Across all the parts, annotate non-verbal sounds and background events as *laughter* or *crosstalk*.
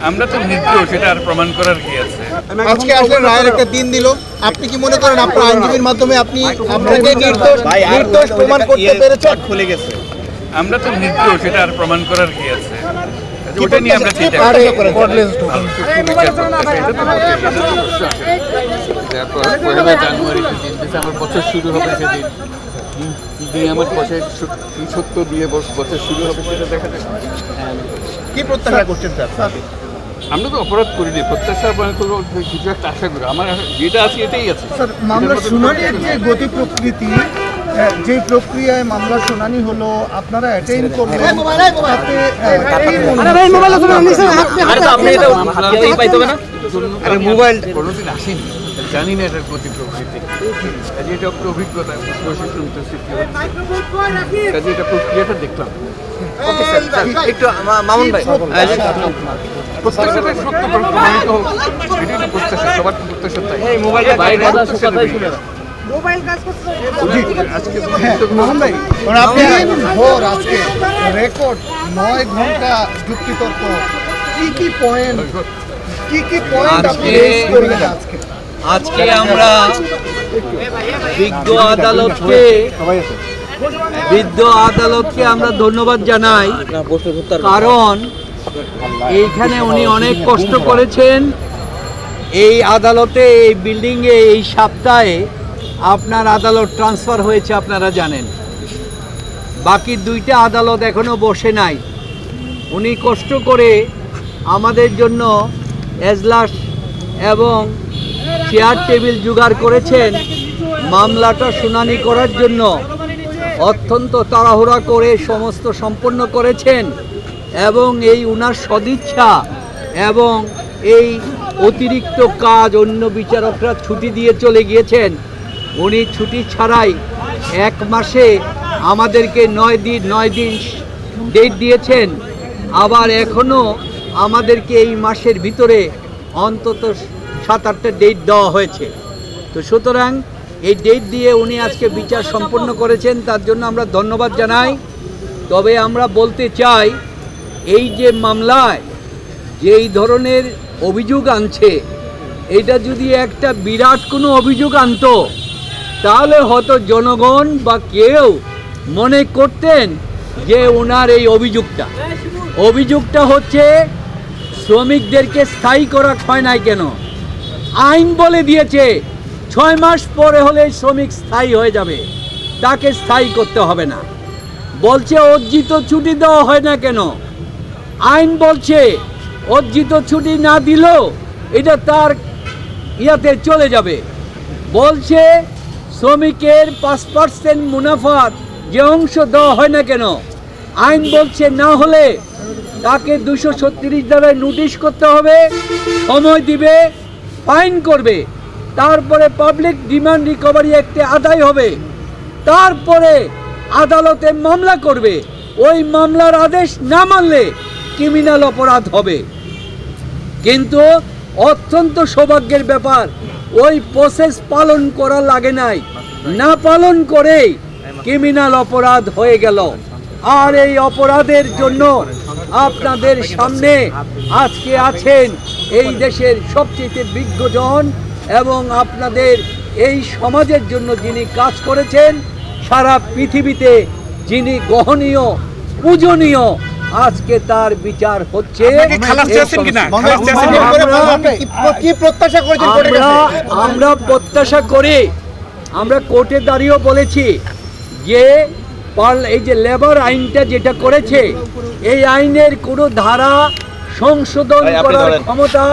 আমরা তো নির্দোষ সেটা আর প্রমাণ করার কি আছে? আজকে আসলে রায়ের একটা দিন দিল। আপনি কি মনে করেন আপনার আইনজীবীর মাধ্যমে আপনি আপনাকে নির্দোষ নির্দোষ প্রমাণ করতে পেরেছেন? খুলে গেছে। আমরা তো নির্দোষ সেটা আর প্রমাণ করার কি আছে? ওটা নিয়ে আমরা চিন্তা কি। প্রত্যাশা করেছেন? তারপর পয়লা জানুয়ারি সেদিন ডিসেম্বর বছর শুরু হবে সেদিন। দিন- দিন আমার বছর সত্য দিয়ে বছর শুরু হবে সেটা দেখা যাবে কি প্রত্যাশা করছেন স্যার? আমরা তো অপরাধ করিনি প্রত্যাশা মানে করব কিছু একটা আশা করি। আমার যেটা আছে এটাই আছে। স্যার মামলার শুনানির যে গতি প্রকৃতি যে প্রক্রিয়ায় মামলা শুনানি হলো আপনারা অ্যাটেন্ড করলেন মোবাইল কোনোদিন আসেনি। জানি না এটার প্রতি প্রকৃতি। কাজে এটা একটা অভিজ্ঞতা সৃষ্টি হচ্ছে। কাজে এটা প্রক্রিয়াটা দেখলাম। একটু মামুন ভাই। প্রত্যাশাটা সত্য প্রমাণিত হোক এটাই তো প্রত্যাশা সবার প্রত্যাশা তাই। বাইরে প্রত্যাশা নেই। আজকে তো হ্যাঁ, ভোর আজকে। রেকর্ড নয় ঘণ্টা যুক্তিতর্ক কি কি পয়েন্ট কি কি পয়েন্ট আপনি আজকে- রেজ করলেন আজকে? আজকে আমরা বিজ্ঞ আদালতকে বিজ্ঞ আদালতকে আমরা ধন্যবাদ জানাই। কারণ এইখানে উনি অনেক কষ্ট করেছেন। এই আদালতে, এই বিল্ডিংয়ে, এই সপ্তাহে আপনার আদালত ট্রান্সফার হয়েছে, আপনারা জানেন। বাকি দুইটা আদালত এখনও বসে নাই। উনি কষ্ট করে আমাদের জন্য এজলাস এবং চেয়ার টেবিল জোগাড় করেছেন। মামলাটা শুনানি করার জন্য অত্যন্ত তাড়াহুড়া করে সমস্ত সম্পন্ন করেছেন। এবং এই উনার সদিচ্ছা এবং এই অতিরিক্ত কাজ অন্য বিচারকরা ছুটি দিয়ে চলে গিয়েছেন। উনি ছুটি ছাড়াই এক মাসে আমাদেরকে নয় দিন নয় দিন ডেট দিয়েছেন। আবার এখনও আমাদেরকে এই মাসের ভিতরে অন্তত সাত আটটা ডেট দেওয়া হয়েছে। তো সুতরাং এই ডেট দিয়ে উনি আজকে বিচার সম্পন্ন করেছেন, তার জন্য আমরা ধন্যবাদ জানাই। তবে আমরা বলতে চাই এই যে মামলায় যেই ধরনের অভিযোগ আনছে, এটা যদি একটা বিরাট কোনো অভিযোগ আনতো, তাহলে হয়তো জনগণ বা কেউ মনে করতেন যে ওনার এই অভিযোগটা। অভিযোগটা হচ্ছে, শ্রমিকদেরকে স্থায়ী করা হয় নাই কেন? আইন বলে দিয়েছে, ছয় মাস পরে হলে শ্রমিক স্থায়ী হয়ে যাবে, তাকে স্থায়ী করতে হবে না। বলছে, অর্জিত ছুটি দেওয়া হয় না কেন? আইন বলছে, অর্জিত ছুটি না দিলেও এটা তার ইয়াতে চলে যাবে। বলছে, শ্রমিকের পাঁচ পার্সেন্ট মুনাফার যে অংশ দেওয়া হয় না কেন? আইন বলছে, না হলে তাকে দুশো ছত্রিশ দ্বারায় নোটিশ করতে হবে, সময় দিবে, ফাইন করবে। তারপরে পাবলিক ডিমান্ড রিকভারি একটি আদায় হবে। তারপরে আদালতে মামলা করবে। ওই মামলার আদেশ না মানলে ক্রিমিনাল অপরাধ হবে। কিন্তু অত্যন্ত সৌভাগ্যের ব্যাপার, ওই প্রসেস পালন করা লাগে নাই। না পালন করেই ক্রিমিনাল অপরাধ হয়ে গেল। আর এই অপরাধের জন্য আপনাদের সামনে আজকে আছেন এই দেশের সবচেয়ে বিজ্ঞজন এবং আপনাদের এই সমাজের জন্য যিনি কাজ করেছেন, সারা পৃথিবীতে যিনি গ্রহণীয় পূজনীয় আজকে তার বিচার হচ্ছে। আমরা প্রত্যাশা করি আমরা কোর্টে দাঁড়িয়েও বলেছি যে পার্ল- এই যে লেবার আইনটা যেটা করেছে এই আইনের কোনো ধারা সংশোধন করার ক্ষমতা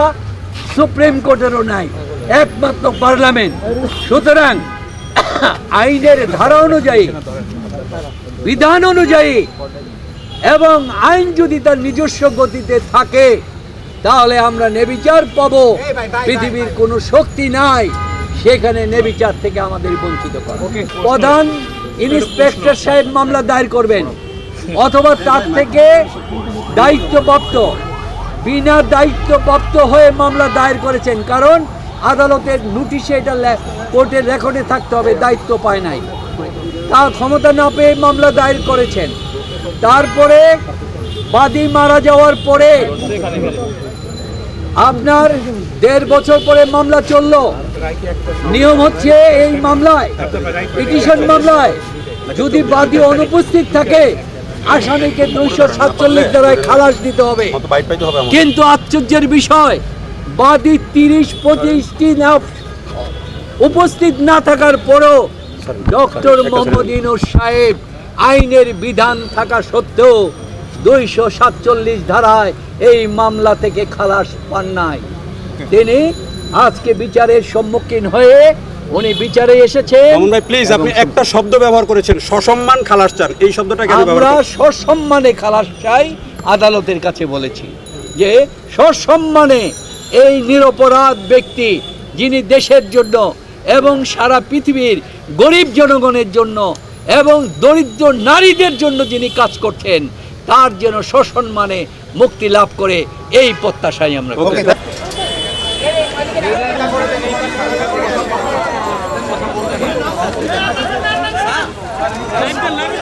সুপ্রিম কোর্টেরও নাই একমাত্র পার্লামেন্ট। সুতরাং *coughs* আইনের ধারা অনুযায়ী বিধান অনুযায়ী এবং আইন যদি তার নিজস্ব গতিতে থাকে তাহলে আমরা নেবিচার পাবো। পৃথিবীর কোনো শক্তি নাই সেখানে নেবিচার থেকে আমাদের বঞ্চিত করে। প্রধান ইন্সপেক্টর সাহেব মামলা দায়ের করবেন অথবা তার থেকে দায়িত্বপ্রাপ্ত বিনা দায়িত্বপ্রাপ্ত হয়ে মামলা দায়ের করেছেন কারণ আদালতের নোটিশে এটা কোর্টের রেকর্ডে থাকতে হবে দায়িত্ব পায় নাই। তা ক্ষমতা না পেয়ে মামলা দায়ের করেছেন। তারপরে বাদী মারা যাওয়ার পরে আপনার দেড় বছর পরে মামলা চলল। নিয়ম হচ্ছে এই মামলায় পিটিশন মামলায় যদি বাদী অনুপস্থিত থাকে আসামিকে দুইশো সাতচল্লিশ দ্বারায় খালাস দিতে হবে। কিন্তু আশ্চর্যের বিষয় বাদী তিরিশ পঁচিশটি না উপস্থিত না থাকার পরও ডক্টর মোহাম্মদ ইনুস সাহেব আইনের বিধান থাকা সত্ত্বেও দুইশো সাতচল্লিশ ধারায় এই মামলা থেকে খালাস পান নাই। তিনি আজকে বিচারের সম্মুখীন হয়ে উনি বিচারে এসেছেন। মামুন ভাই প্লিজ আপনি একটা শব্দ ব্যবহার করেছেন। সসম্মান খালাস চান। এই শব্দটা আমরা সসম্মানে খালাস চাই আদালতের কাছে বলেছি যে সসম্মানে এই নিরপরাধ ব্যক্তি যিনি দেশের জন্য এবং সারা পৃথিবীর গরিব জনগণের জন্য এবং দরিদ্র নারীদের জন্য যিনি কাজ করছেন তার যেন শোষণ মানে মুক্তি লাভ করে এই প্রত্যাশাই আমরা করি।